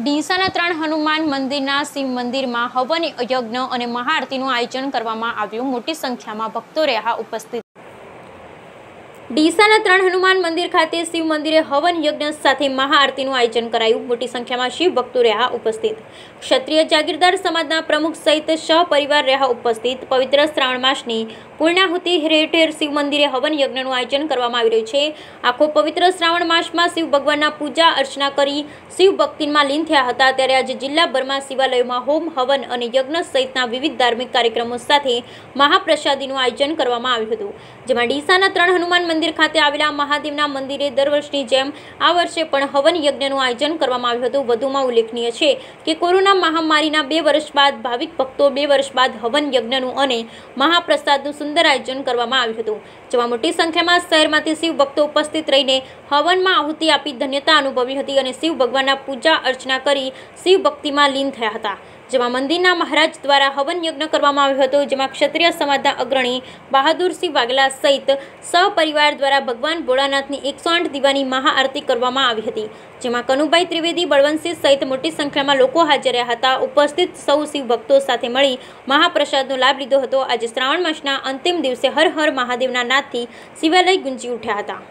ડીસાના ત્રણ હનુમાન મંદિરના શિવ મંદિરમાં હવન યજ્ઞ અને મહાઆરતીનું આયોજન કરવામાં આવ્યું. મોટી સંખ્યામાં ભક્તો રહ્યા ઉપસ્થિત ડીસાના ત્રણ હનુમાન મંદિર ખાતે શિવ મંદિરે હવન યજ્ઞ સાથે મહાઆરતીનું આયોજન કરાયું. મોટી સંખ્યામાં શિવ ભક્તો રહ્યા ઉપસ્થિત. ક્ષત્રિય જાગીરદાર સમાજના પ્રમુખ સહિત સહપરિવાર રહ્યા ઉપસ્થિત. પવિત્ર શ્રાવણ માસની પૂર્ણાહુતિ ઠેર ઠેર શિવ મંદિરે હવન યજ્ઞનું આયોજન કરવામાં આવી રહ્યું છે. આખો પવિત્ર શ્રાવણ માસમાં શિવ ભગવાનના પૂજા અર્ચના કરી શિવ ભક્તિમાં લીન થયા હતા. ત્યારે આજે જિલ્લાભરમાં શિવાલયોમાં હોમ, હવન અને યજ્ઞ સહિતના વિવિધ ધાર્મિક કાર્યક્રમો સાથે મહાપ્રસાદીનું આયોજન કરવામાં આવ્યું હતું. જેમાં ડીસાના ત્રણ હનુમાન મંદિર ખાતે આવેલા મહાદેવના મંદિરે દર વર્ષની જેમ આ વર્ષે પણ હવન યજ્ઞનું આયોજન કરવામાં આવ્યું હતું. વધુમાં ઉલ્લેખનીય છે કે કોરોના મહામારીના બે વર્ષ બાદ, ભાવિક ભક્તો બે વર્ષ બાદ હવન યજ્ઞનું અને મહાપ્રસાદનું સુંદર આયોજન કરવામાં આવ્યું હતું. જેમાં મોટી સંખ્યામાં શહેરમાંથી શિવ ભક્તો ઉપસ્થિત રહીને હવનમાં આહુતિ આપી ધન્યતા અનુભવી હતી અને શિવ ભગવાનના પૂજા અર્ચના કરી શિવ ભક્તિમાં લીન થયા હતા. જેમાં મંદિરના મહારાજ દ્વારા હવન યજ્ઞ કરવામાં આવ્યો હતો, જેમાં ક્ષત્રિય સમાજના અગ્રણી બહાદુરસિંહ વાઘેલા સહિત સહપરિવાર દ્વારા ભગવાન ભોળાનાથની એકસો આઠ દીવાની મહાઆરતી કરવામાં આવી હતી, જેમાં કનુભાઈ ત્રિવેદી, બળવંતસિંહ સહિત મોટી સંખ્યામાં લોકો હાજર રહ્યા હતા. ઉપસ્થિત સૌ શિવ ભક્તો સાથે મળી મહાપ્રસાદનો લાભ લીધો હતો. આજે શ્રાવણ માસના અંતિમ દિવસે હર હર મહાદેવના નાદથી શિવાલય ગુંજી ઉઠ્યા હતા.